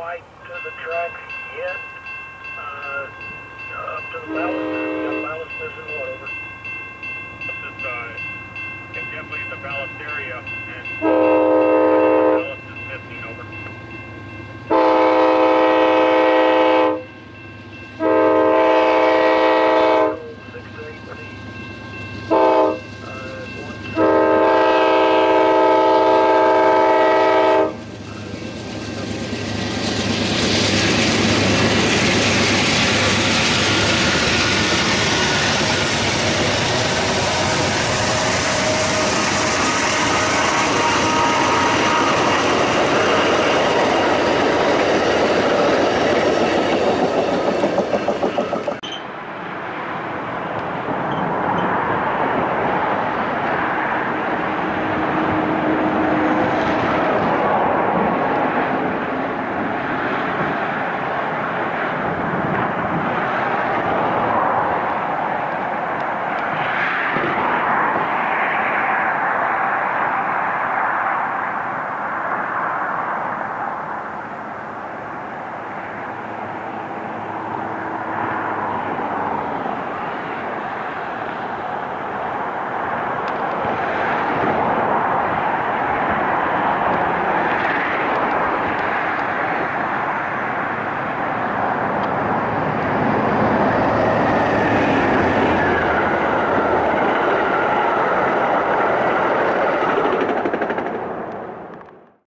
White to the tracks yet. Uh, up to the ballast. ballast missing what, over? This side, uh, definitely in the ballast area, and uh, the ballast is missing,